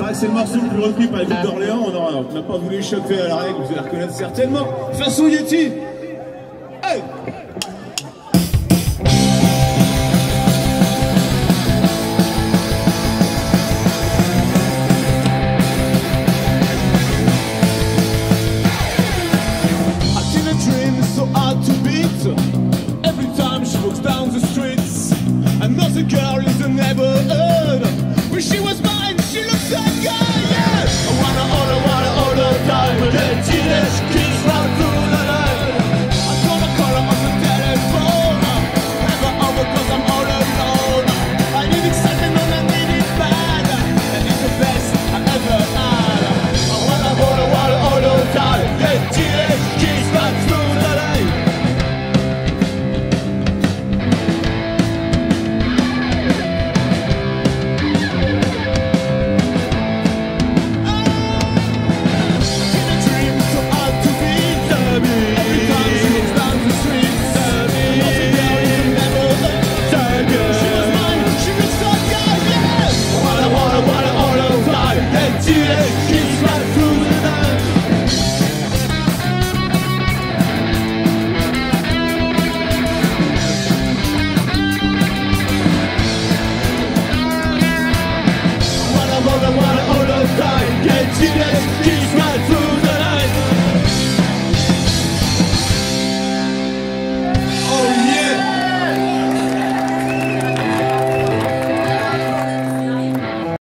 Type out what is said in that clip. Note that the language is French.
Ah, c'est le morceau le plus repris par les groupes d'Orléans, on n'a pas voulu échapper à la règle, vous allez reconnaître certainement. Façon Yeti dream so hard to beat to the